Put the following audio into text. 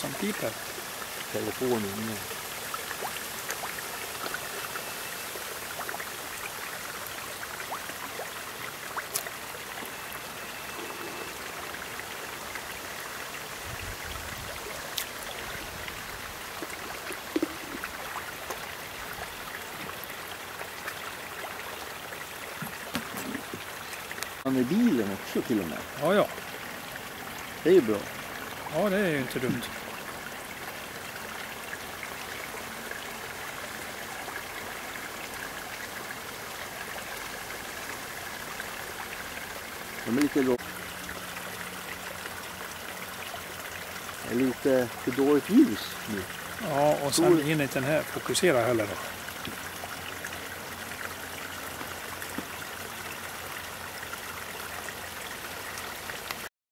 Some people. Telefonen. Han är bilen också till och med. Ja, ja. Det är ju bra. Ja, det är ju inte dumt. De är lite låg. Det är lite för dåligt ljus nu. Ja, och sen hinner inte den här fokusera heller då.